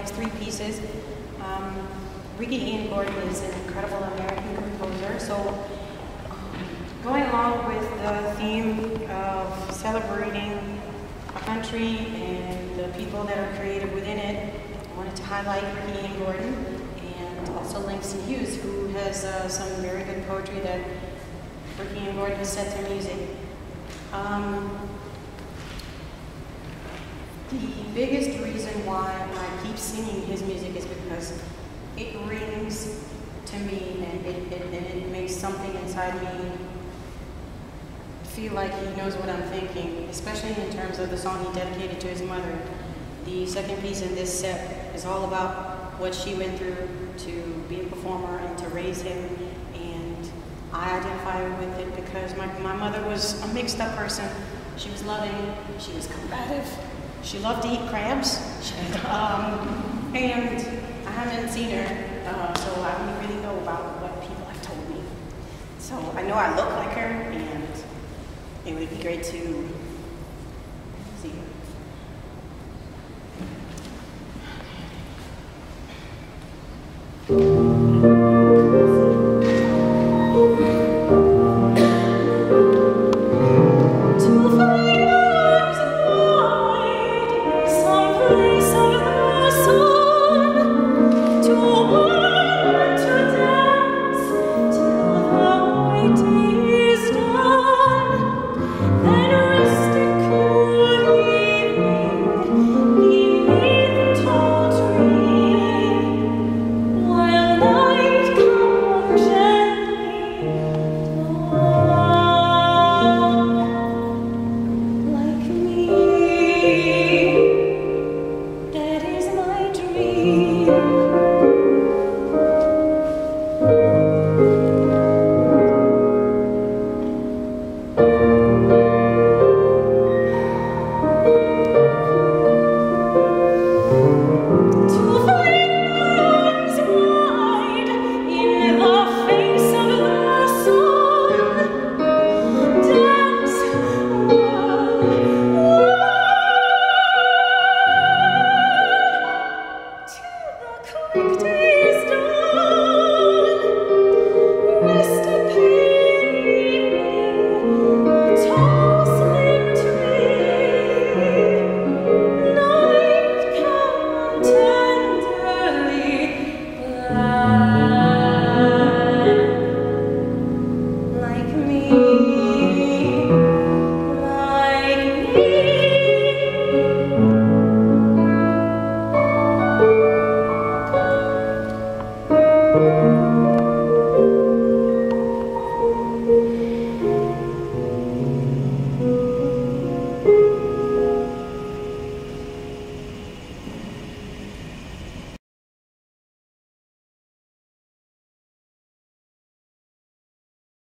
next three pieces. Um, Ricky Ian Gordon is an incredible American composer, so going along with the theme of celebrating a country and the people that are creative within it, I wanted to highlight Ricky Ian Gordon and also Langston Hughes, who has uh, some very good poetry that Ricky Ian Gordon has set to music. Um, the biggest reason why I keep singing his music is because it rings to me and it, it, and it makes something inside me feel like he knows what I'm thinking, especially in terms of the song he dedicated to his mother. The second piece in this set is all about what she went through to be a performer and to raise him. And I identify with it because my, my mother was a mixed up person. She was loving, she was combative, she loved to eat crabs, um, and I haven't seen her, uh, so I don't really know about what people have told me. So I know I look like her, and it would be great to